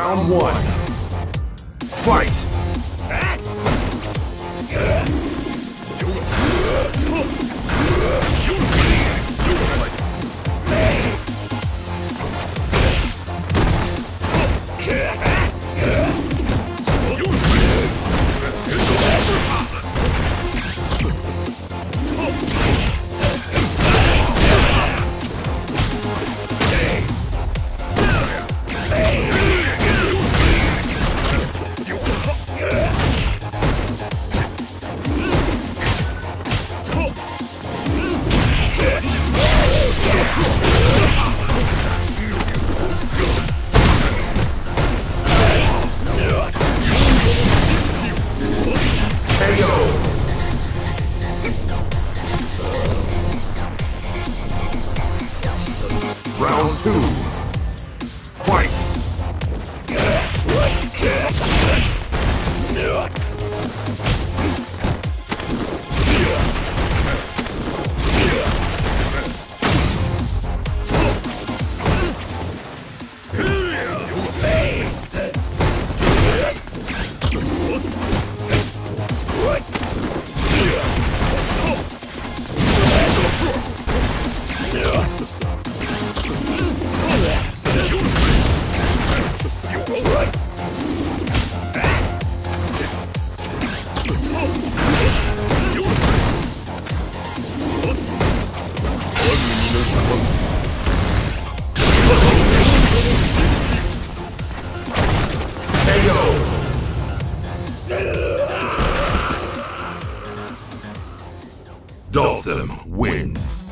Round one. Fight! Dhalsim wins.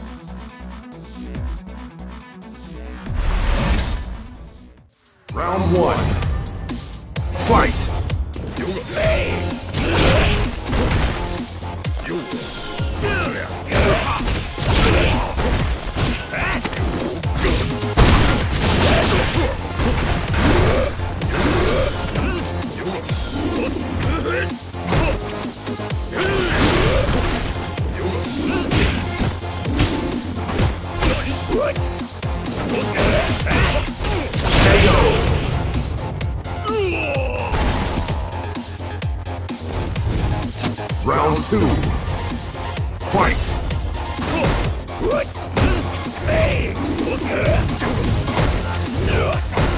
Round one. Fight! Round two. Fight! KO!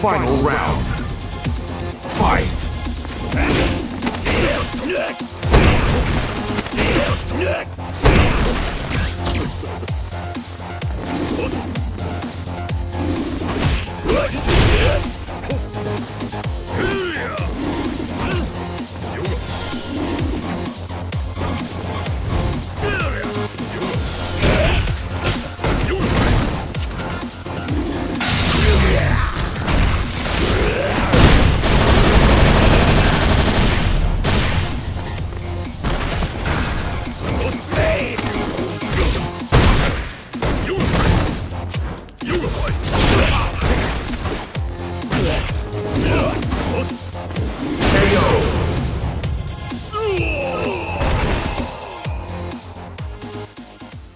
Final round. Fight! KO!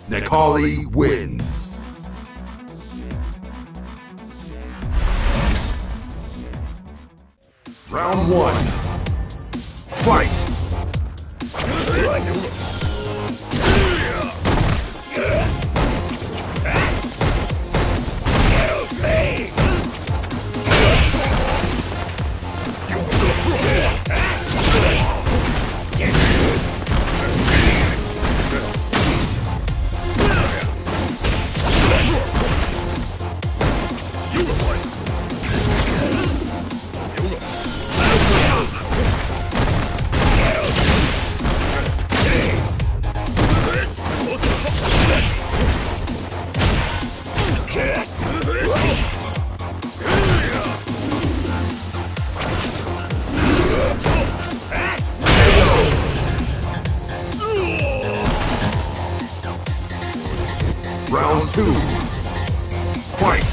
Necalli wins. Round one. Fight! Round two. Fight!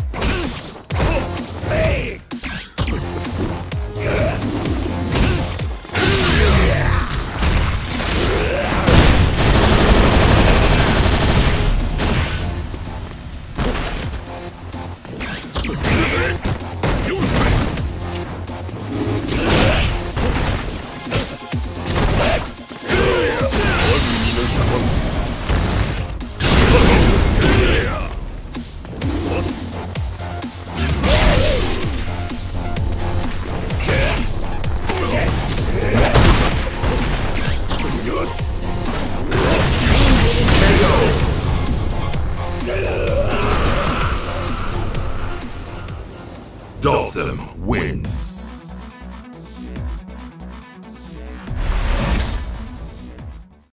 Dhalsim wins.